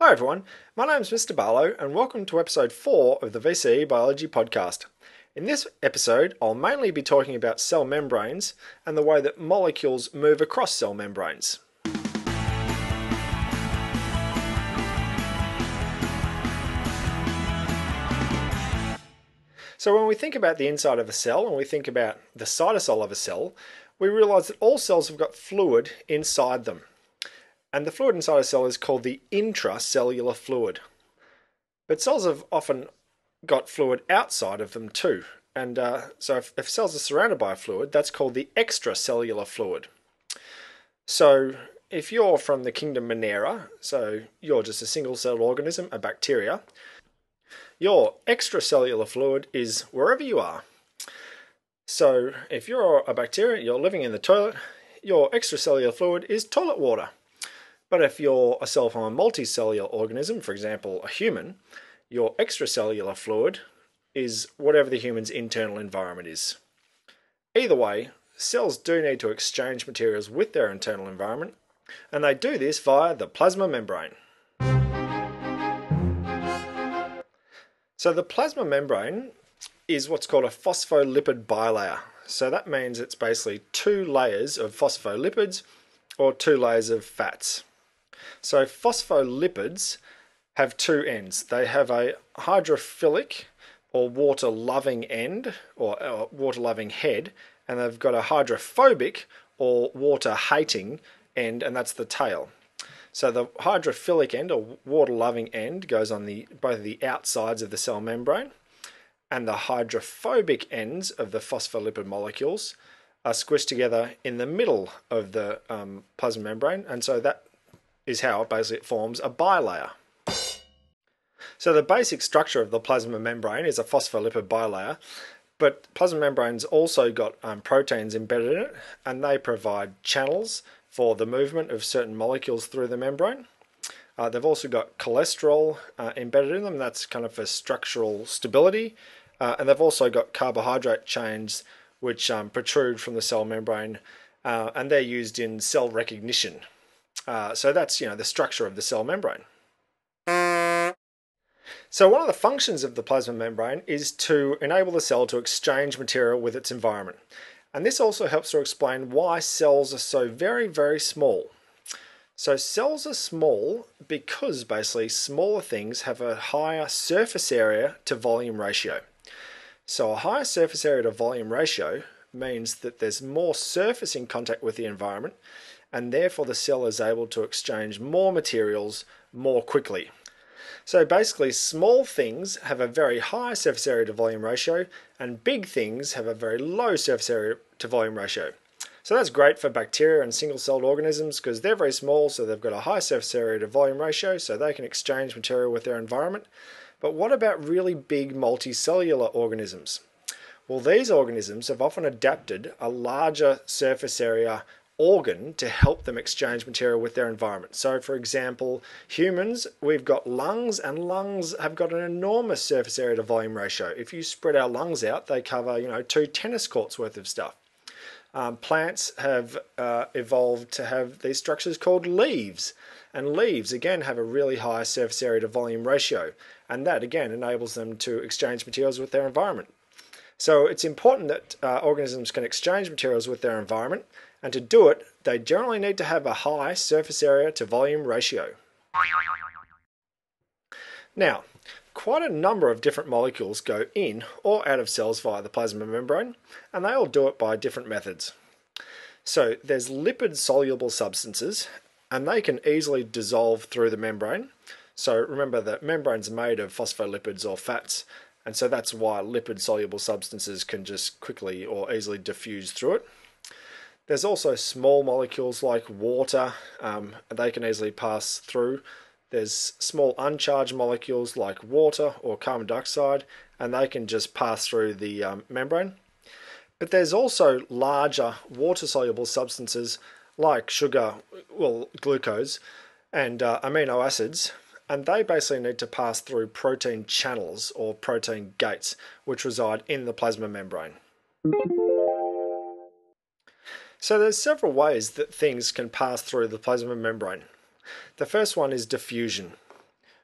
Hi everyone, my name is Mr. Barlow and welcome to episode 4 of the VCE Biology Podcast. In this episode, I'll mainly be talking about cell membranes and the way that molecules move across cell membranes. So when we think about the inside of a cell and we think about the cytosol of a cell, we realize that all cells have got fluid inside them. And the fluid inside a cell is called the intracellular fluid. But cells have often got fluid outside of them too. And uh, so if, if cells are surrounded by a fluid, that's called the extracellular fluid. So if you're from the kingdom Monera, so you're just a single celled organism, a bacteria, your extracellular fluid is wherever you are. So if you're a bacteria, you're living in the toilet, your extracellular fluid is toilet water. But if you're a cell from a multicellular organism, for example, a human, your extracellular fluid is whatever the human's internal environment is. Either way, cells do need to exchange materials with their internal environment, and they do this via the plasma membrane. So the plasma membrane is what's called a phospholipid bilayer. So that means it's basically two layers of phospholipids or two layers of fats. So phospholipids have two ends. They have a hydrophilic or water loving end or, or water loving head, and they've got a hydrophobic or water hating end, and that's the tail. So the hydrophilic end or water loving end goes on the both the outsides of the cell membrane and the hydrophobic ends of the phospholipid molecules are squished together in the middle of the um, plasma membrane, and so that is how it basically forms a bilayer. So the basic structure of the plasma membrane is a phospholipid bilayer, but plasma membranes also got um, proteins embedded in it, and they provide channels for the movement of certain molecules through the membrane. Uh, they've also got cholesterol uh, embedded in them, that's kind of for structural stability. Uh, and they've also got carbohydrate chains which um, protrude from the cell membrane, uh, and they're used in cell recognition. Uh, so that's you know the structure of the cell membrane. So one of the functions of the plasma membrane is to enable the cell to exchange material with its environment. And this also helps to explain why cells are so very, very small. So cells are small because basically smaller things have a higher surface area to volume ratio. So a higher surface area to volume ratio means that there's more surface in contact with the environment and therefore the cell is able to exchange more materials more quickly. So basically small things have a very high surface area to volume ratio and big things have a very low surface area to volume ratio. So that's great for bacteria and single-celled organisms because they're very small, so they've got a high surface area to volume ratio, so they can exchange material with their environment. But what about really big multicellular organisms? Well, these organisms have often adapted a larger surface area organ to help them exchange material with their environment. So, for example, humans, we've got lungs, and lungs have got an enormous surface area to volume ratio. If you spread our lungs out, they cover, you know, two tennis courts worth of stuff. Um, plants have uh, evolved to have these structures called leaves. And leaves, again, have a really high surface area to volume ratio. And that, again, enables them to exchange materials with their environment. So it's important that uh, organisms can exchange materials with their environment. And to do it, they generally need to have a high surface area to volume ratio. Now, quite a number of different molecules go in or out of cells via the plasma membrane, and they all do it by different methods. So there's lipid soluble substances, and they can easily dissolve through the membrane. So remember that membranes are made of phospholipids or fats, and so that's why lipid soluble substances can just quickly or easily diffuse through it. There's also small molecules like water, um, they can easily pass through. There's small uncharged molecules like water or carbon dioxide, and they can just pass through the um, membrane. But there's also larger water soluble substances like sugar, well, glucose, and uh, amino acids, and they basically need to pass through protein channels or protein gates, which reside in the plasma membrane. So there's several ways that things can pass through the plasma membrane. The first one is diffusion.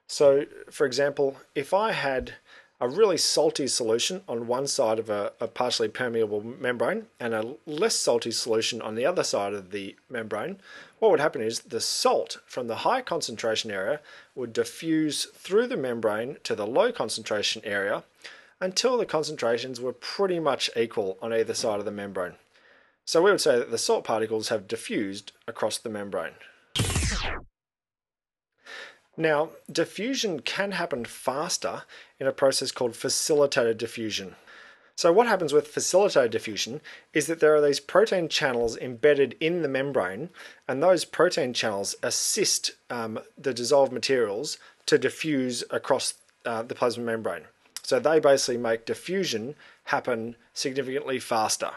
So, for example, if I had a really salty solution on one side of a, a, partially permeable membrane and a less salty solution on the other side of the membrane, what would happen is the salt from the high concentration area would diffuse through the membrane to the low concentration area until the concentrations were pretty much equal on either side of the membrane. So we would say that the salt particles have diffused across the membrane. Now, diffusion can happen faster in a process called facilitated diffusion. So what happens with facilitated diffusion is that there are these protein channels embedded in the membrane, and those protein channels assist um, the dissolved materials to diffuse across uh, the plasma membrane. So they basically make diffusion happen significantly faster.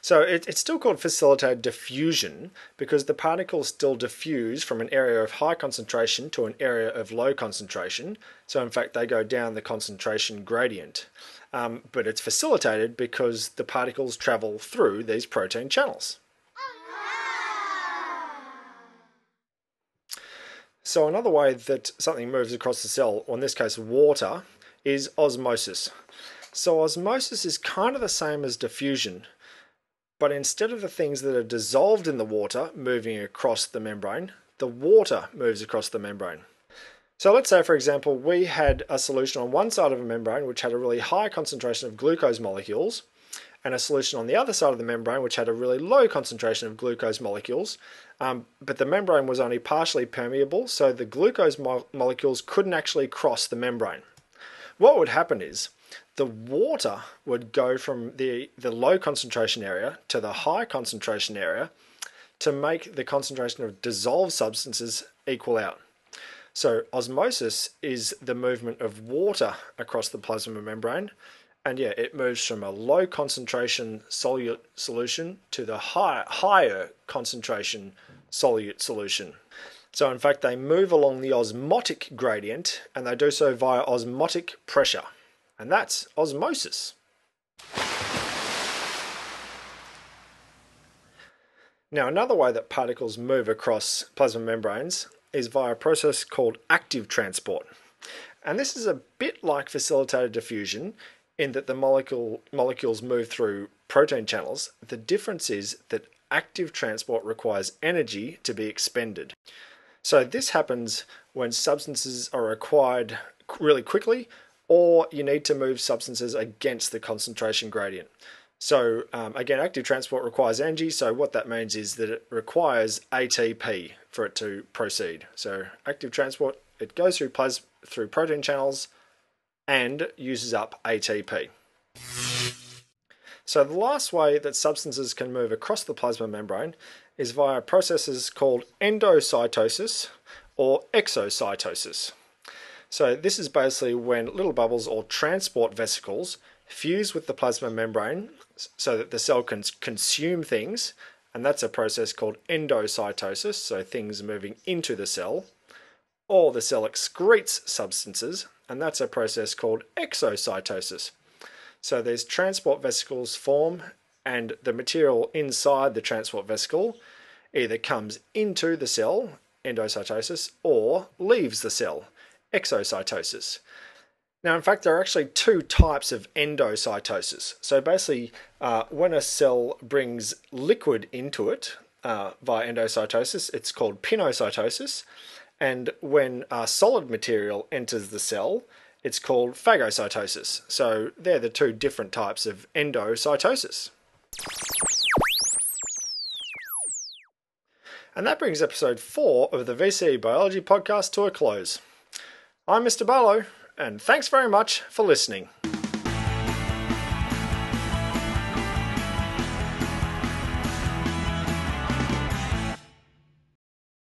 So it, it's still called facilitated diffusion because the particles still diffuse from an area of high concentration to an area of low concentration. So in fact, they go down the concentration gradient. Um, but it's facilitated because the particles travel through these protein channels. So another way that something moves across the cell, or in this case water, is osmosis. So osmosis is kind of the same as diffusion, but instead of the things that are dissolved in the water moving across the membrane, the water moves across the membrane. So let's say, for example, we had a solution on one side of a membrane which had a really high concentration of glucose molecules, and a solution on the other side of the membrane which had a really low concentration of glucose molecules, um, but the membrane was only partially permeable, so the glucose mo molecules couldn't actually cross the membrane. What would happen is the water would go from the, the low concentration area to the high concentration area to make the concentration of dissolved substances equal out. So osmosis is the movement of water across the plasma membrane and yeah, it moves from a low concentration solute solution to the high, higher concentration solute solution. So in fact, they move along the osmotic gradient and they do so via osmotic pressure and that's osmosis. Now, another way that particles move across plasma membranes is via a process called active transport. And this is a bit like facilitated diffusion in that the molecule, molecules move through protein channels. The difference is that active transport requires energy to be expended. So this happens when substances are acquired really quickly or you need to move substances against the concentration gradient. So um, again, active transport requires energy. So what that means is that it requires ATP for it to proceed. So active transport, it goes through plas through protein channels and uses up ATP. So the last way that substances can move across the plasma membrane is via processes called endocytosis or exocytosis. So this is basically when little bubbles or transport vesicles fuse with the plasma membrane so that the cell can consume things, and that's a process called endocytosis, so things moving into the cell, or the cell excretes substances, and that's a process called exocytosis. So these transport vesicles form, and the material inside the transport vesicle either comes into the cell, endocytosis, or leaves the cell, exocytosis. Now, in fact, there are actually two types of endocytosis. So basically, uh, when a cell brings liquid into it uh, via endocytosis, it's called pinocytosis. And when uh, solid material enters the cell, it's called phagocytosis. So they're the two different types of endocytosis. And that brings episode 4 of the VCE Biology podcast to a close. I'm Mr. Barlow, and thanks very much for listening.